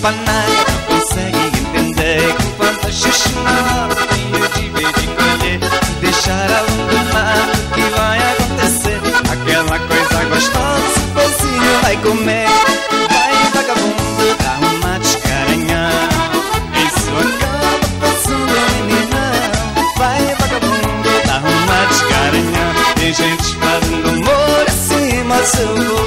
panela consegue entender que quando chuchar eu tive de colher, deixar alumbrado que vai acontecer. Aquela coisa gostosa, o vizinho vai comer. Vai vagabundo, dá uma descaranhada em sua cama, pensando em meninão. Vai vagabundo, dá uma descaranhada. Tem gente fazendo amor acima do seu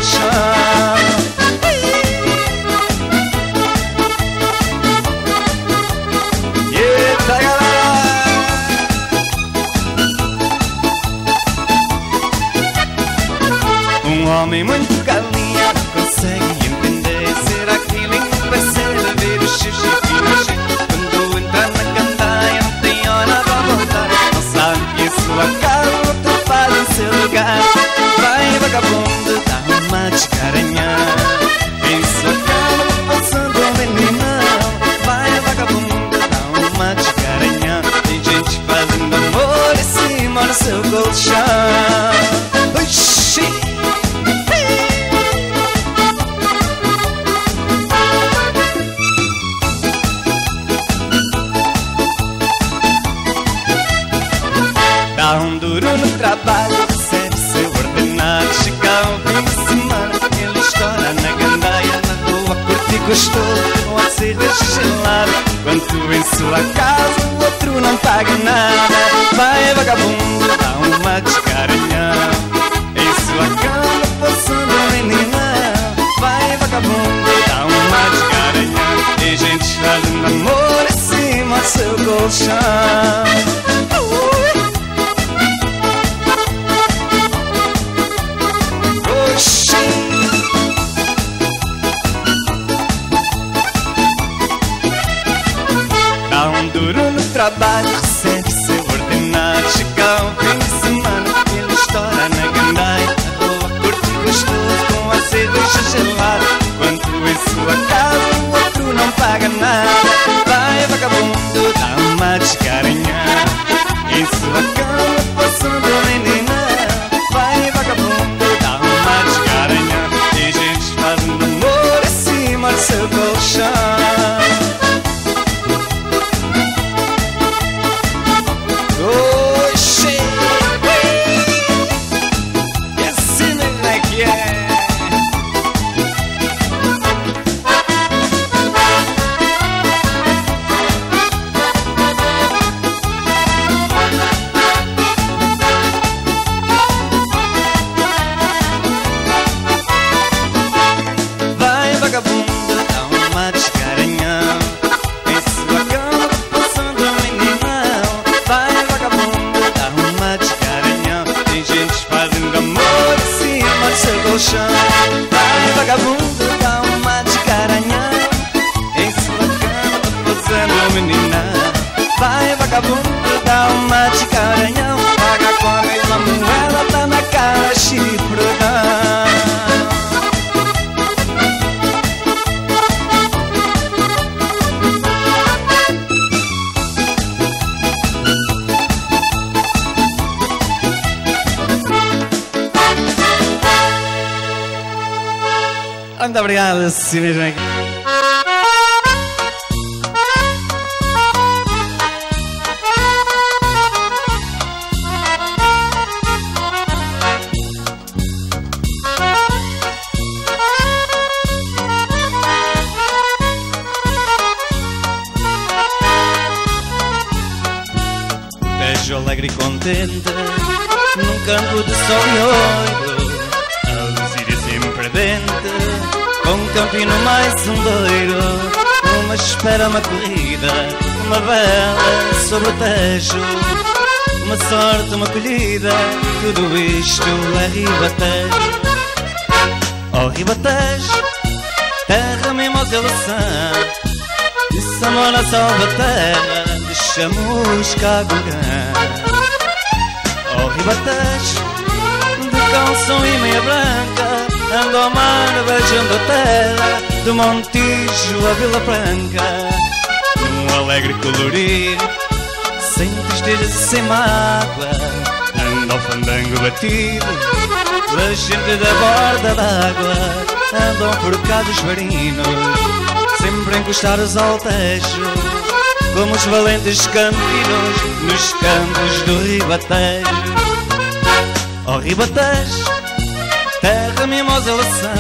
a descarinhar Em sua cama passando a menina Vai vagabundo, dá uma descarinhar E gente fazendo amor em cima do seu colchão. Obrigado, sim mesmo. Vejo alegre e contente num campo de sol e ouro, a sempre ardente, com um campino mais um doiro, uma espera, uma corrida, uma vela sobre o tejo, uma sorte, uma colhida, tudo isto é ribatejo. Oh ribatejo, terra mimosa ilusão, de Samora salva a terra, de chamusca a Oh ribatejo, de calção e meia branca, ando ao mar beijando a terra, do Montijo a Vila Branca, num alegre colorir, sem tristeza sem mágoa, ando ao fandango batido, da gente da borda d'água, andam por cá dos marinos, sempre encostados ao tejo, como os valentes campinos nos campos do Ribatejo. Oh, Ribatejo, terra mimosa laçã,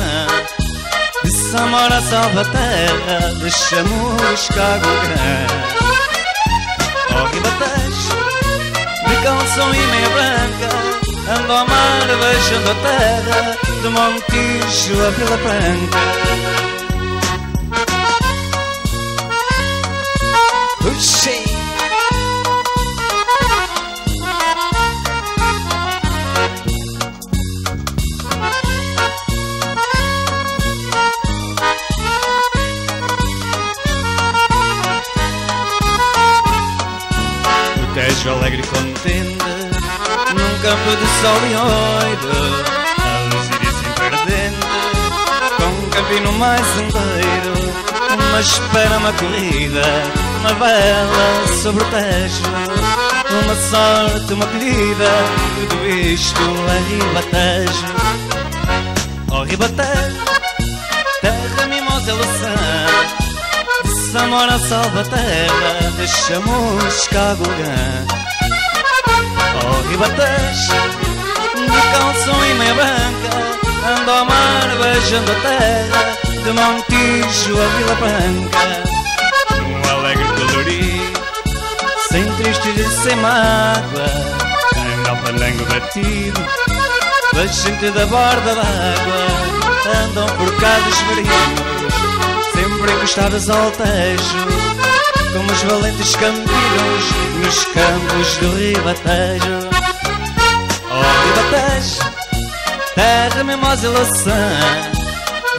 de Samora salva terra, de chamusca grã. Ó oh, Ribatejo, de calção e meia branca, ando ao mar beijando a terra, de Montijo a Vila Branca. Campo de sol e oiro A luz iria sempre ardente Com um campino mais andeiro Uma espera, uma corrida uma vela sobre o tejo Uma sorte, uma colhida Tudo isto é ribatejo. Oh ribatejo Terra mimosa laçã De Samora salva a terra De chamusca a Oh ribatejo De calção e meia branca Ando ao mar beijando a terra De Montijo a Vila Branca. Sem tristes e sem mágoa, anda ao pandango batido, da gente da borda d'água, andam por cá dos marinos, sempre encostadas ao tejo, como os valentes campinos nos campos do ribatejo. Oh, ribatejo, terra mimosa e laçã,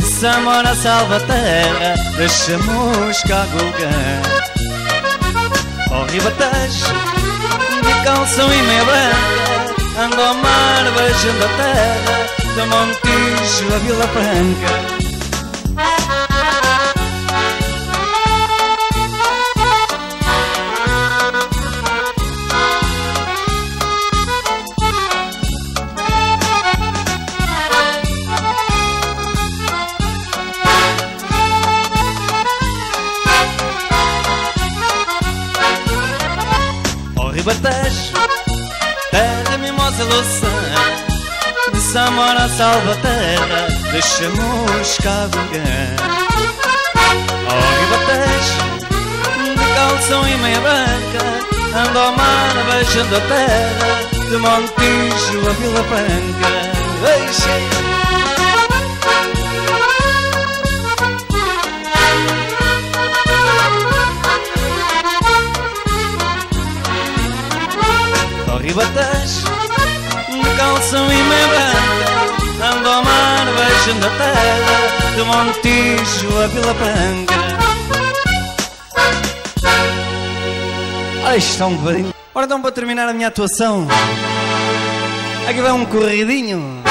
de Samora salva a terra, da chamusca a Gulgã. Oh ribatejo, de calção e meia branca Ando ao mar beijando a terra Da Montijo a Vila Branca louçã De Samora salva terra, de chamusca a Oh Ribatejo, de calção e meia branca Ando ao mar beijando a terra, de Montijo a Vila Branca Ei, ribatejo calção e meia branca Ando ao mar beijando a terra De Montijo a Vila Branca. Ora, está um bocadinho. Ora, então para terminar a minha atuação Aqui vai um corridinho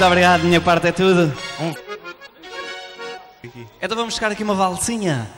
muito obrigado. Minha parte é tudo. Então vamos buscar aqui uma valsinha.